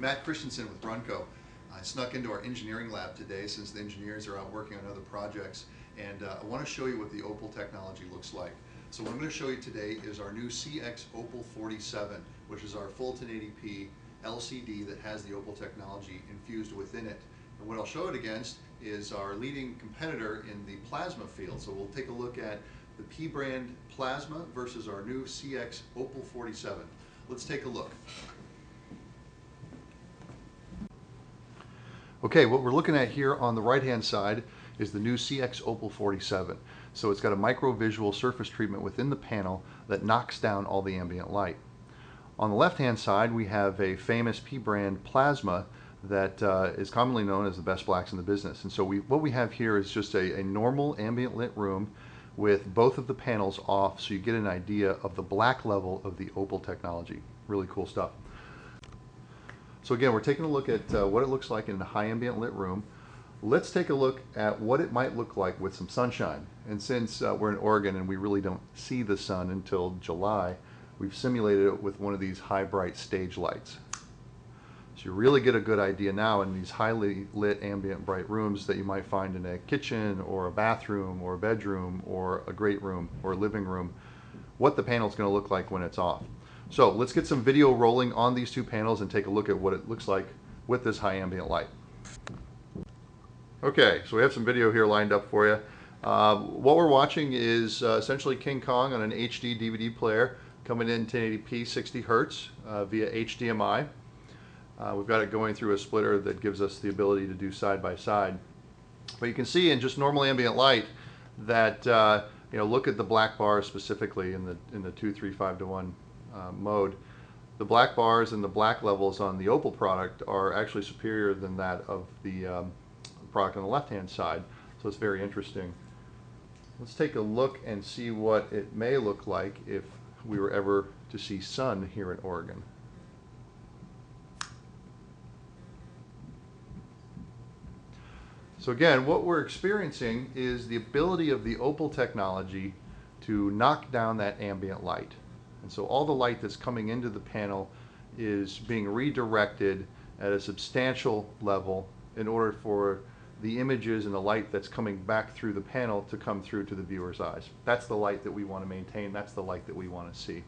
Matt Christensen with Runco. I snuck into our engineering lab today since the engineers are out working on other projects and uh, I want to show you what the Opal technology looks like. So what I'm going to show you today is our new CX Opal 47 which is our full 1080p LCD that has the Opal technology infused within it. And what I'll show it against is our leading competitor in the plasma field. So we'll take a look at the P brand plasma versus our new CX Opal 47. Let's take a look. Okay, what we're looking at here on the right hand side is the new CX Opal 47. So it's got a micro visual surface treatment within the panel that knocks down all the ambient light. On the left hand side we have a famous P brand plasma that uh, is commonly known as the best blacks in the business. And so we, what we have here is just a, a normal ambient lit room with both of the panels off so you get an idea of the black level of the Opal technology. Really cool stuff. So again, we're taking a look at uh, what it looks like in a high ambient lit room. Let's take a look at what it might look like with some sunshine. And since uh, we're in Oregon and we really don't see the sun until July, we've simulated it with one of these high bright stage lights. So you really get a good idea now in these highly lit ambient bright rooms that you might find in a kitchen or a bathroom or a bedroom or a great room or a living room, what the panel is going to look like when it's off. So let's get some video rolling on these two panels and take a look at what it looks like with this high ambient light. Okay, so we have some video here lined up for you. Uh, what we're watching is uh, essentially King Kong on an HD DVD player coming in 1080p 60 hertz uh, via HDMI. Uh, we've got it going through a splitter that gives us the ability to do side by side. But you can see in just normal ambient light that uh, you know look at the black bars specifically in the in the two three five to one uh, mode, the black bars and the black levels on the Opal product are actually superior than that of the um, product on the left-hand side. So it's very interesting. Let's take a look and see what it may look like if we were ever to see sun here in Oregon. So again, what we're experiencing is the ability of the Opal technology to knock down that ambient light. And so all the light that's coming into the panel is being redirected at a substantial level in order for the images and the light that's coming back through the panel to come through to the viewer's eyes. That's the light that we want to maintain. That's the light that we want to see.